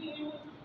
continue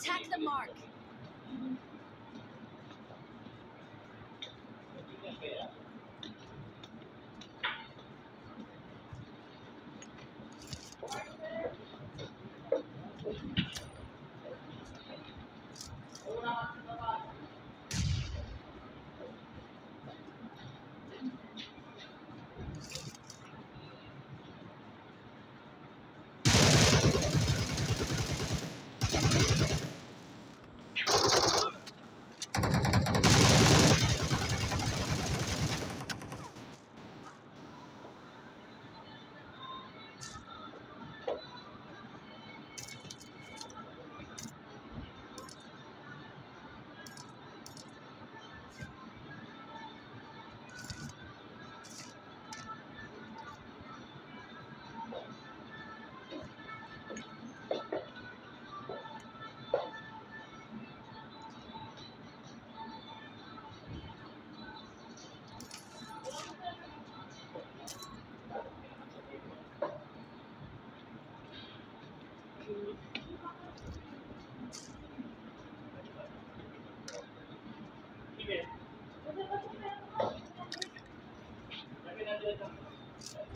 Attack the mark.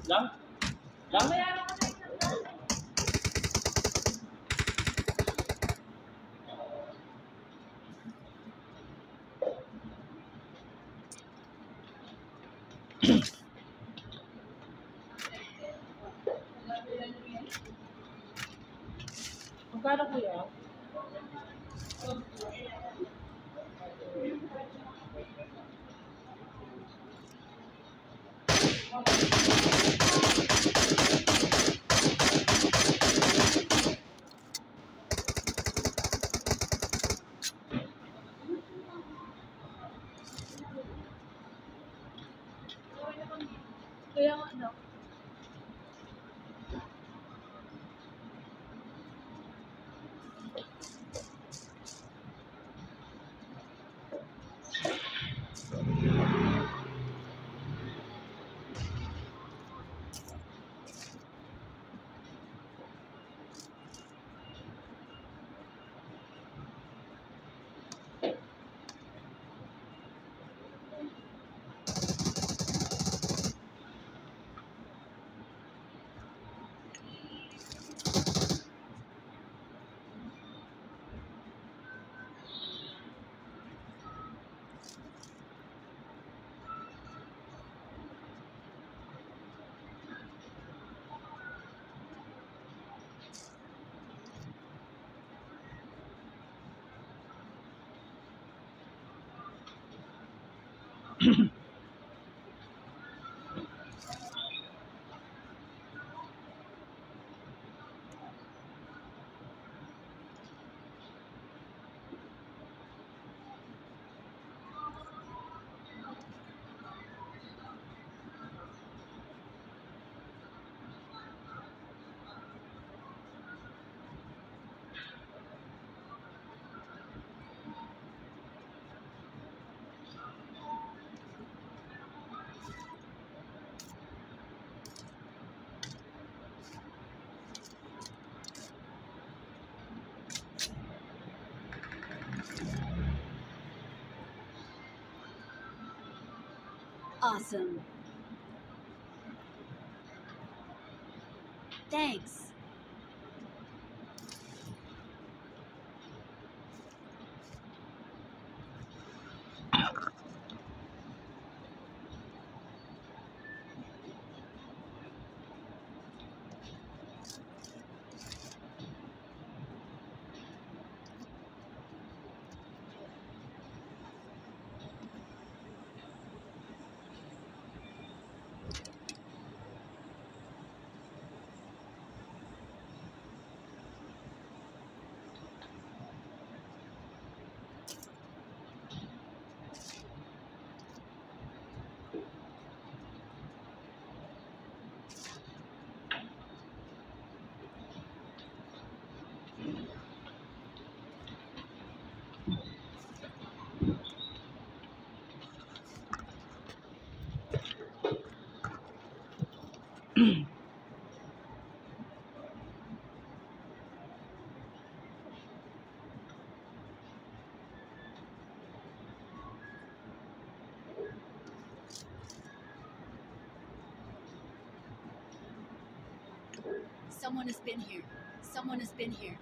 Lang? Kaya nga, ano? Awesome. Thanks. Someone has been here. Someone has been here.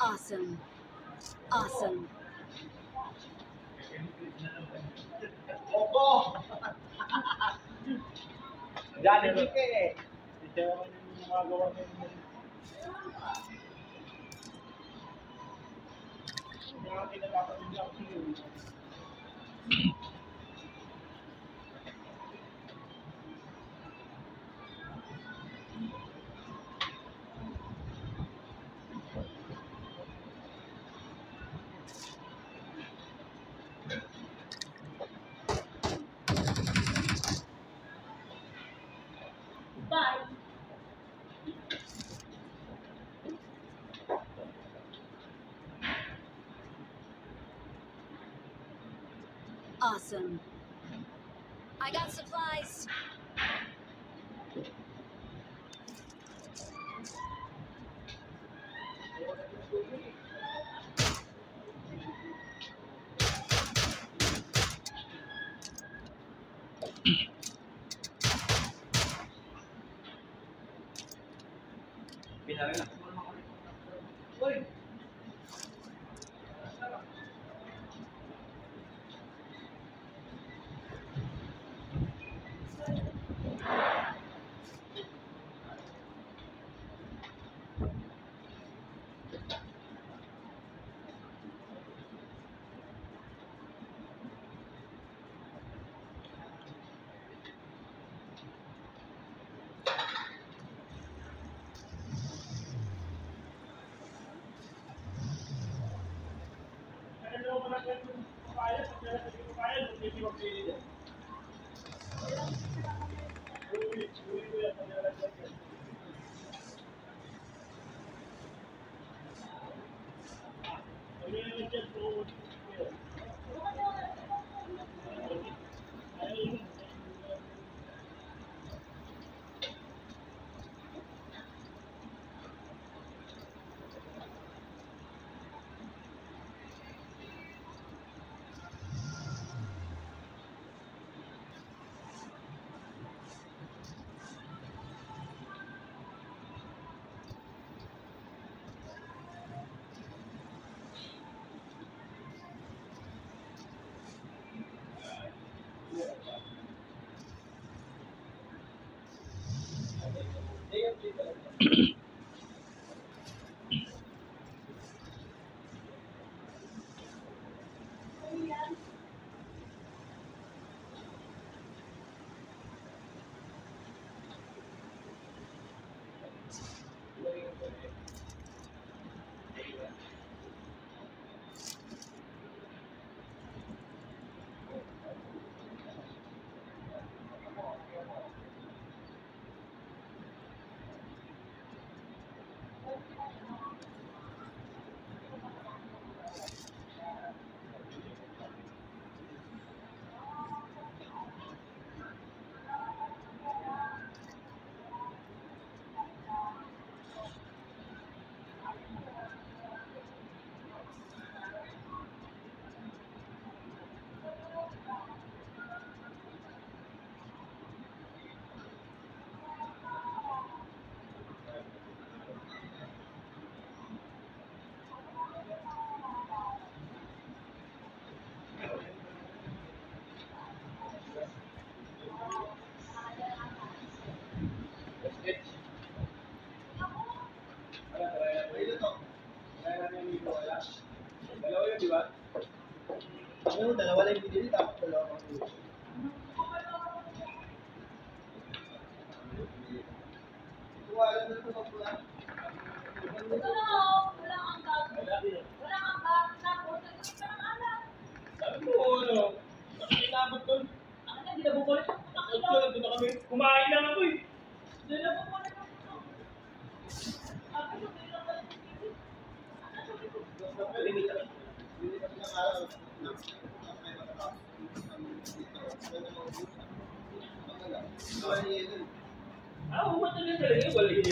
awesome. Awesome. Opo! Dali ni ka eh. Ito yung magawa mo. Mga kinalapan niya ako Awesome. I got supplies. Mira. हाँ वो मतलब ये चलेगी बोलिए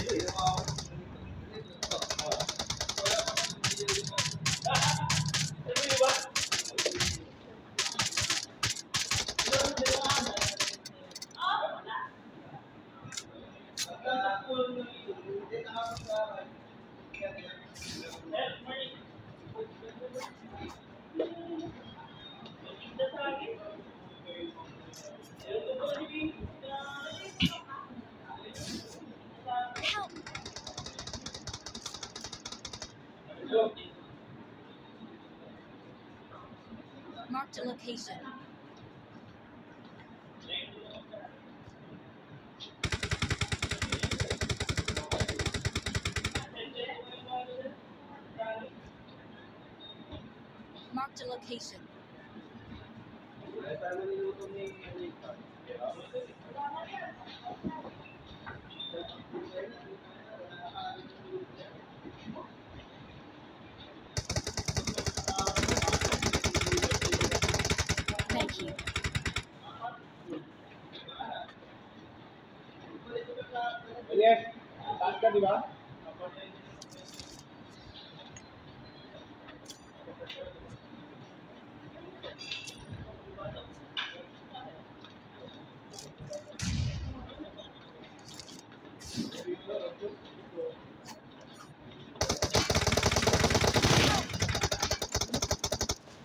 location.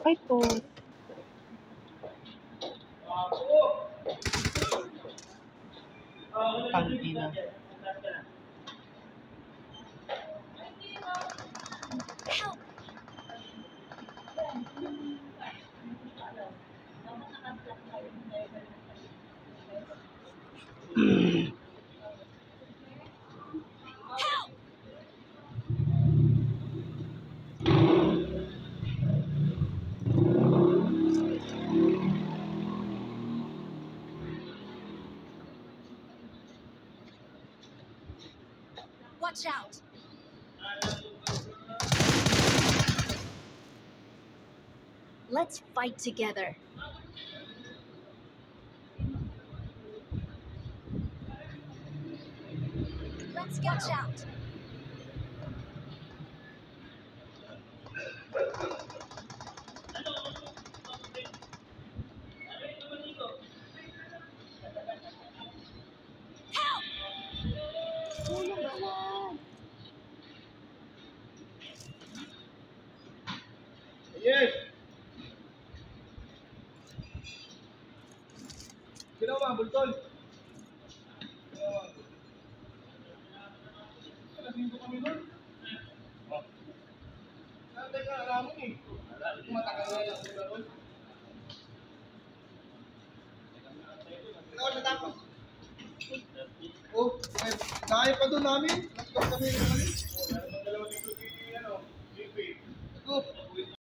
Ay po. Tangina. Watch out! Let's fight together. Let's watch out. Yes. Ginawa, bultol. Ginawa. Lasing ko kami nun. Oh. Saan ka alam mo eh? Matagal na lang. Ikaw natapos. Oh, ay, kaya pa doon namin. Nagkap kami namin.